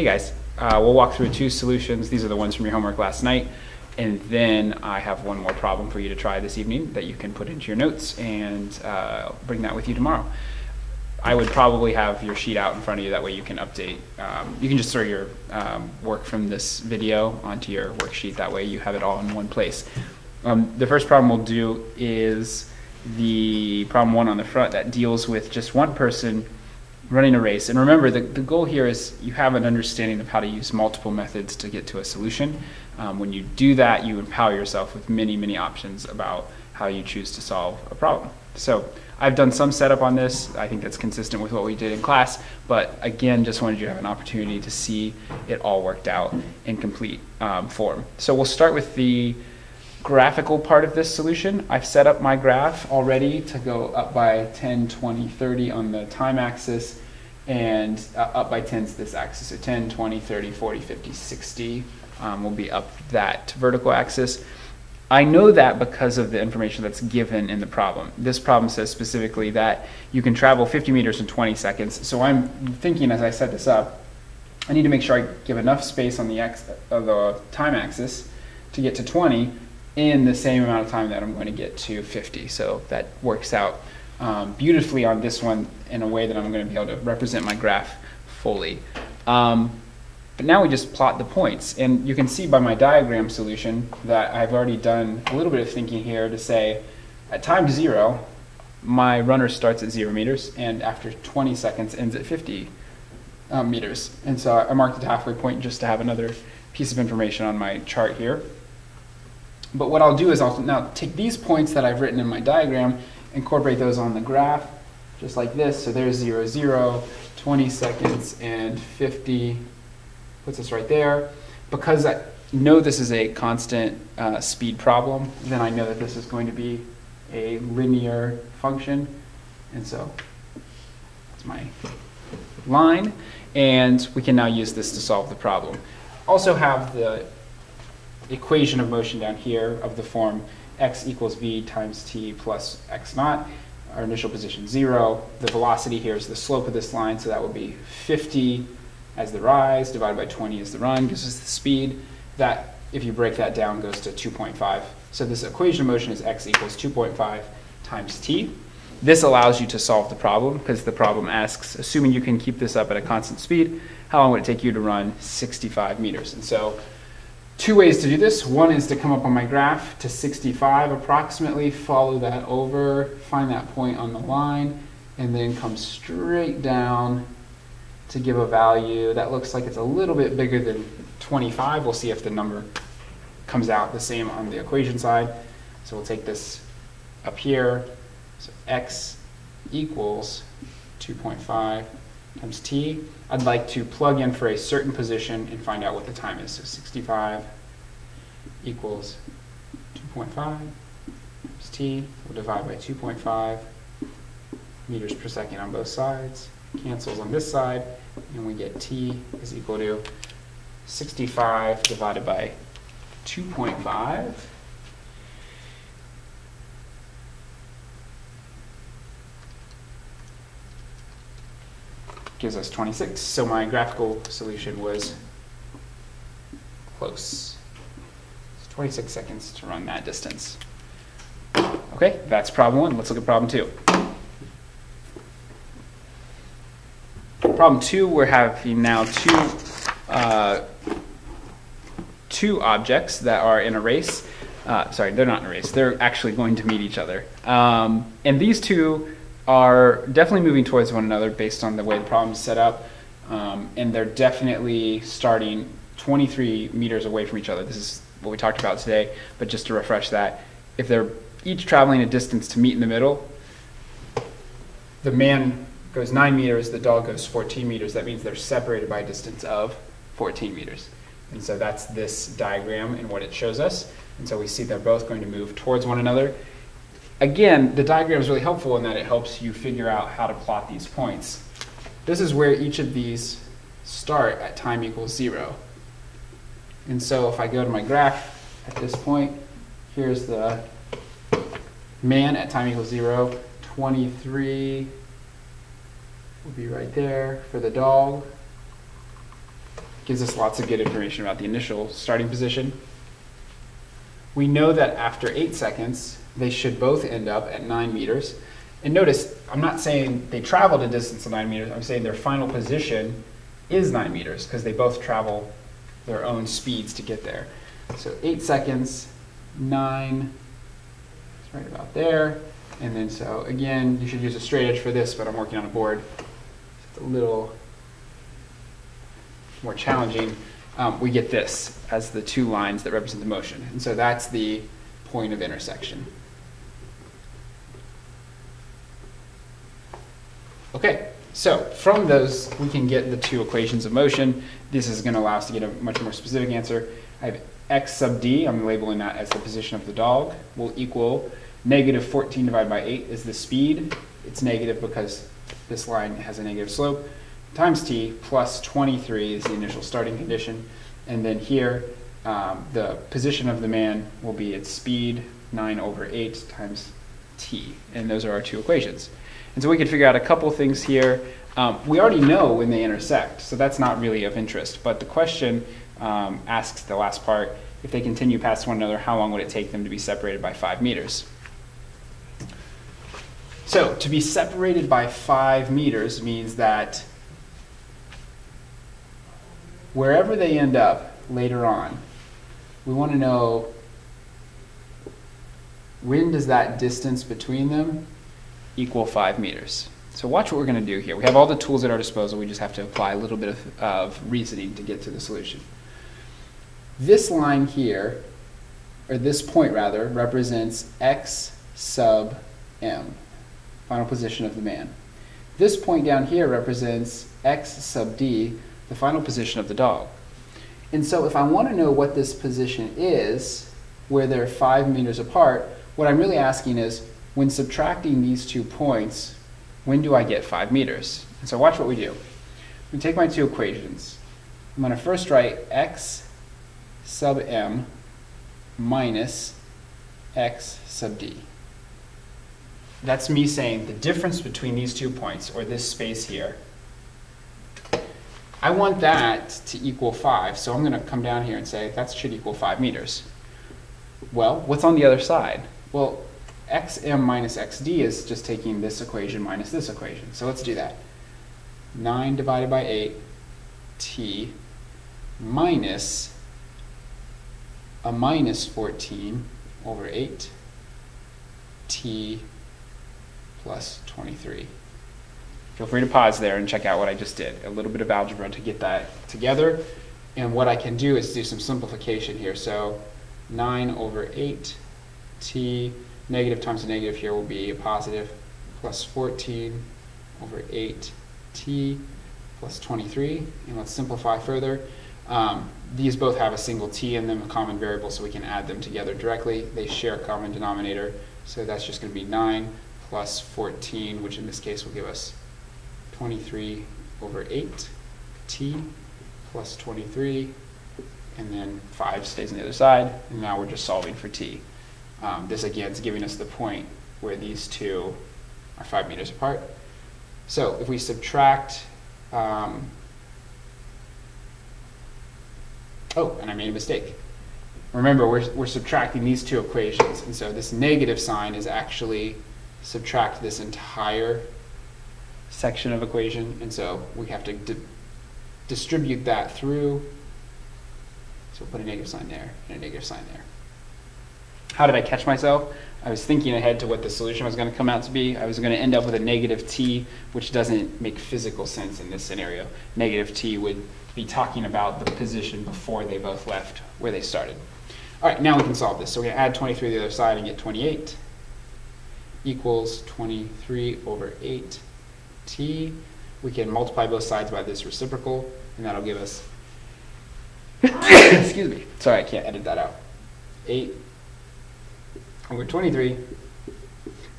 hey guys, uh, we'll walk through two solutions. These are the ones from your homework last night. And then I have one more problem for you to try this evening that you can put into your notes and uh, bring that with you tomorrow. I would probably have your sheet out in front of you. That way you can update. Um, you can just throw your um, work from this video onto your worksheet. That way you have it all in one place. Um, the first problem we'll do is the problem one on the front that deals with just one person running a race. And remember, the, the goal here is you have an understanding of how to use multiple methods to get to a solution. Um, when you do that, you empower yourself with many, many options about how you choose to solve a problem. So I've done some setup on this. I think that's consistent with what we did in class. But again, just wanted you to have an opportunity to see it all worked out in complete um, form. So we'll start with the graphical part of this solution. I've set up my graph already to go up by 10, 20, 30 on the time axis and uh, up by 10 to this axis. So 10, 20, 30, 40, 50, 60 um, will be up that vertical axis. I know that because of the information that's given in the problem. This problem says specifically that you can travel 50 meters in 20 seconds. So I'm thinking as I set this up, I need to make sure I give enough space on the, x, of the time axis to get to 20 in the same amount of time that I'm going to get to 50. So that works out um, beautifully on this one in a way that I'm going to be able to represent my graph fully. Um, but now we just plot the points. And you can see by my diagram solution that I've already done a little bit of thinking here to say at time zero, my runner starts at zero meters and after 20 seconds ends at 50 um, meters. And so I marked the halfway point just to have another piece of information on my chart here. But what I'll do is I'll now take these points that I've written in my diagram, incorporate those on the graph, just like this. So there's 0, 0, 20 seconds, and 50 puts us right there. Because I know this is a constant uh, speed problem, then I know that this is going to be a linear function. And so that's my line. And we can now use this to solve the problem. Also have the equation of motion down here of the form x equals v times t plus x naught. Our initial position zero. The velocity here is the slope of this line, so that would be 50 as the rise divided by 20 as the run gives us the speed. That, if you break that down, goes to 2.5. So this equation of motion is x equals 2.5 times t. This allows you to solve the problem because the problem asks, assuming you can keep this up at a constant speed, how long would it take you to run 65 meters? And so two ways to do this. One is to come up on my graph to 65 approximately, follow that over, find that point on the line, and then come straight down to give a value that looks like it's a little bit bigger than 25. We'll see if the number comes out the same on the equation side. So we'll take this up here. So x equals 2.5 times t. I'd like to plug in for a certain position and find out what the time is. So 65 equals 2.5 times t. We'll divide by 2.5 meters per second on both sides. Cancels on this side, and we get t is equal to 65 divided by 2.5. gives us 26. So my graphical solution was close. It's 26 seconds to run that distance. Okay, that's problem one. Let's look at problem two. Problem two, we're having now two, uh, two objects that are in a race. Uh, sorry, they're not in a race. They're actually going to meet each other. Um, and these two are definitely moving towards one another based on the way the problem is set up. Um, and they're definitely starting 23 meters away from each other. This is what we talked about today, but just to refresh that, if they're each traveling a distance to meet in the middle, the man goes 9 meters, the dog goes 14 meters. That means they're separated by a distance of 14 meters. And so that's this diagram and what it shows us. And so we see they're both going to move towards one another again, the diagram is really helpful in that it helps you figure out how to plot these points. This is where each of these start at time equals zero. And so if I go to my graph at this point, here's the man at time equals zero, 23 will be right there for the dog. gives us lots of good information about the initial starting position. We know that after eight seconds, they should both end up at nine meters. And notice, I'm not saying they traveled a distance of nine meters, I'm saying their final position is nine meters because they both travel their own speeds to get there. So eight seconds, nine, it's right about there. And then so again, you should use a straight edge for this, but I'm working on a board. It's a little more challenging. Um, we get this as the two lines that represent the motion. And so that's the point of intersection. Okay, so from those, we can get the two equations of motion. This is going to allow us to get a much more specific answer. I have x sub d, I'm labeling that as the position of the dog, will equal negative 14 divided by 8 is the speed. It's negative because this line has a negative slope, times t plus 23 is the initial starting condition. And then here, um, the position of the man will be its speed, 9 over 8 times t. And those are our two equations. And so we could figure out a couple things here. Um, we already know when they intersect, so that's not really of interest. But the question um, asks the last part, if they continue past one another, how long would it take them to be separated by 5 meters? So to be separated by 5 meters means that wherever they end up later on, we want to know when does that distance between them equal 5 meters. So watch what we're going to do here. We have all the tools at our disposal. We just have to apply a little bit of, of reasoning to get to the solution. This line here, or this point rather, represents x sub m, final position of the man. This point down here represents x sub d, the final position of the dog. And so if I want to know what this position is, where they're five meters apart, what I'm really asking is, when subtracting these two points, when do I get 5 meters? And so watch what we do. We take my two equations. I'm going to first write x sub m minus x sub d. That's me saying the difference between these two points, or this space here, I want that to equal 5, so I'm going to come down here and say that should equal 5 meters. Well, what's on the other side? Well, xm minus xd is just taking this equation minus this equation. So let's do that. 9 divided by 8 t minus a minus 14 over 8 t plus 23. Feel free to pause there and check out what I just did. A little bit of algebra to get that together. And what I can do is do some simplification here. So 9 over 8 t Negative times a negative here will be a positive plus 14 over 8t plus 23. And let's simplify further. Um, these both have a single t in them, a common variable, so we can add them together directly. They share a common denominator, so that's just going to be 9 plus 14, which in this case will give us 23 over 8t plus 23, and then 5 stays on the other side, and now we're just solving for t. Um, this again is giving us the point where these two are five meters apart. So if we subtract, um, oh, and I made a mistake. Remember, we're, we're subtracting these two equations, and so this negative sign is actually subtract this entire section of equation, and so we have to di distribute that through. So we'll put a negative sign there and a negative sign there. How did I catch myself? I was thinking ahead to what the solution was going to come out to be. I was going to end up with a negative t, which doesn't make physical sense in this scenario. Negative t would be talking about the position before they both left where they started. All right, now we can solve this. So we're going to add 23 to the other side and get 28 equals 23 over 8t. We can multiply both sides by this reciprocal, and that'll give us, excuse me, sorry, I can't edit that out, 8 over 23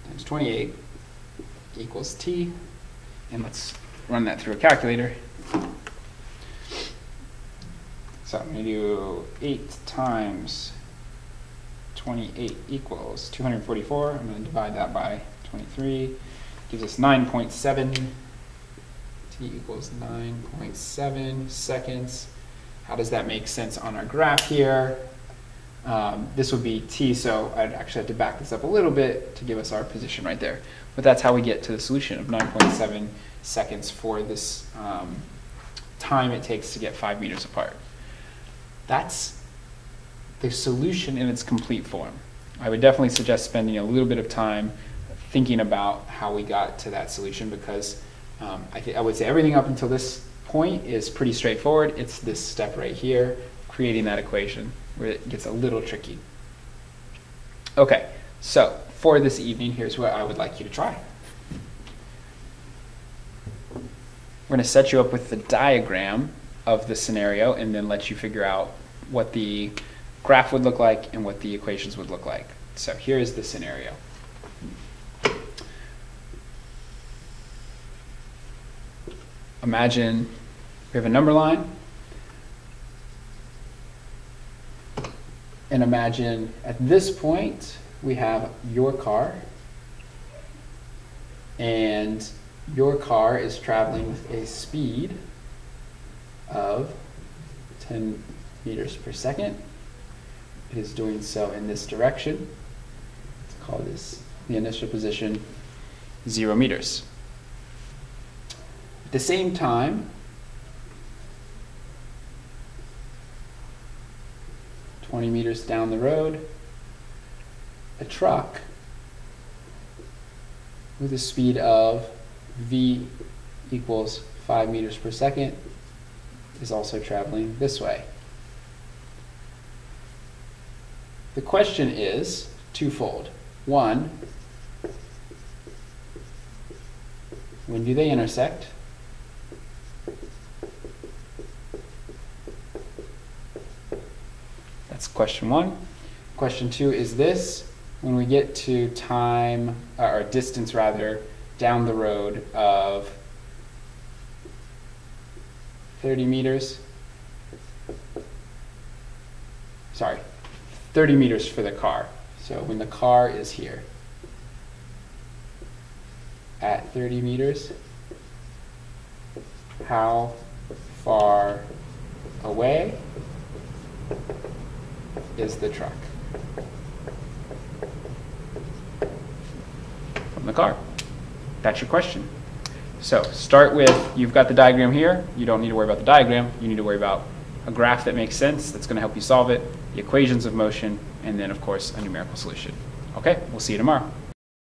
times 28 equals t. And let's run that through a calculator. So I'm going to do 8 times 28 equals 244. I'm going to divide that by 23. Gives us 9.7. T equals 9.7 seconds. How does that make sense on our graph here? Um, this would be t, so I'd actually have to back this up a little bit to give us our position right there. But that's how we get to the solution of 9.7 seconds for this um, time it takes to get five meters apart. That's the solution in its complete form. I would definitely suggest spending a little bit of time thinking about how we got to that solution because um, I, I would say everything up until this point is pretty straightforward. It's this step right here, creating that equation, where it gets a little tricky. Okay, so for this evening, here's what I would like you to try. We're going to set you up with the diagram of the scenario and then let you figure out what the graph would look like and what the equations would look like. So here is the scenario. Imagine we have a number line. And imagine at this point we have your car. And your car is traveling with a speed of 10 meters per second. It is doing so in this direction. Let's call this the initial position zero meters. At the same time, 20 meters down the road, a truck with a speed of v equals 5 meters per second is also traveling this way. The question is twofold. One, when do they intersect? That's question one. Question two is this. When we get to time, uh, or distance rather, down the road of 30 meters, sorry, 30 meters for the car. So when the car is here at 30 meters, how far away is the truck from the car? That's your question. So start with, you've got the diagram here. You don't need to worry about the diagram. You need to worry about a graph that makes sense, that's going to help you solve it, the equations of motion, and then, of course, a numerical solution. Okay, we'll see you tomorrow.